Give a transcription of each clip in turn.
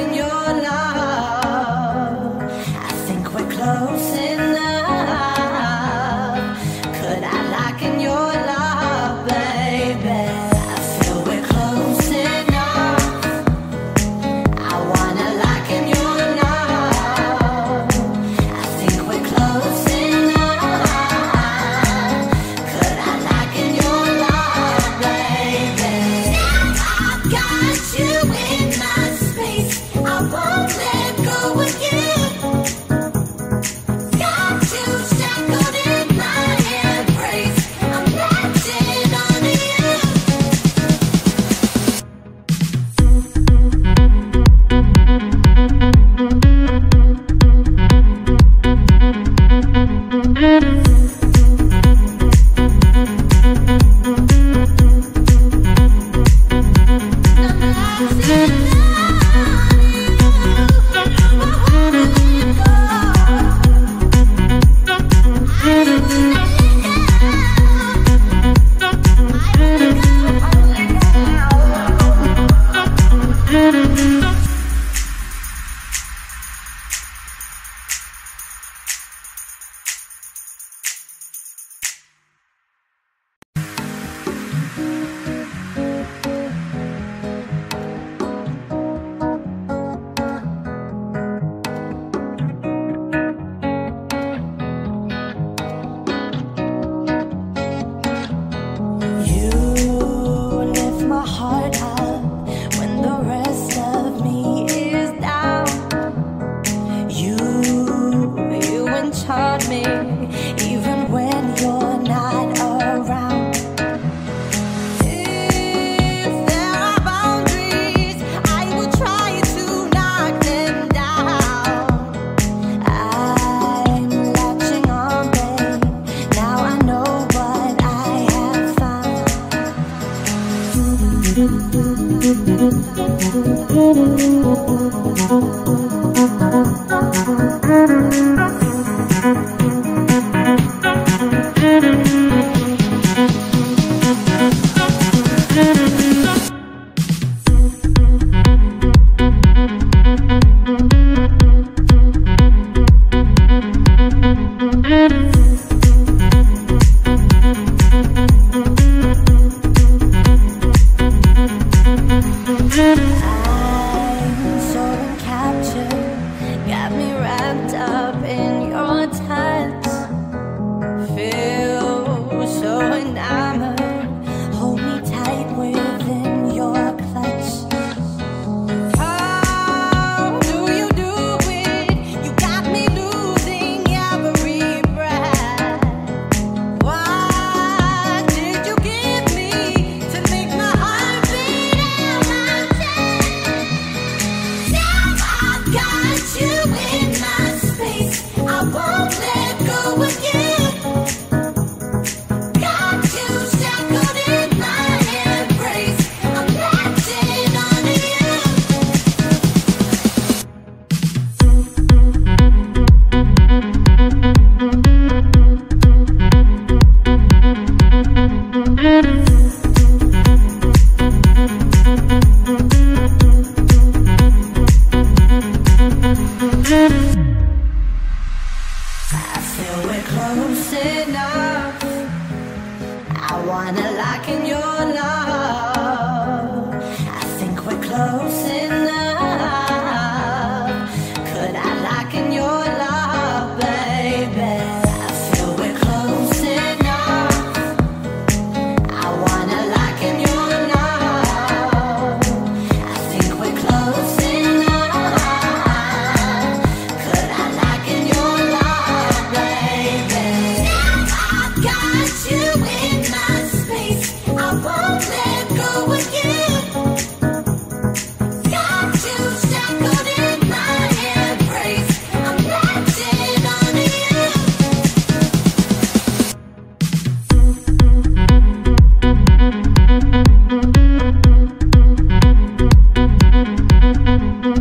in your life. even when you're not around. If there are boundaries, I will try to knock them down. I'm latching on. Now I know what I have found. Thank you. Thank you.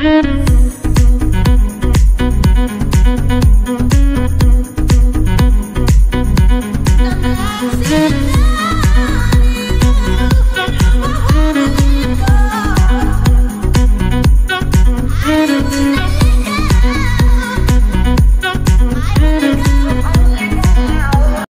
Mm-hmm.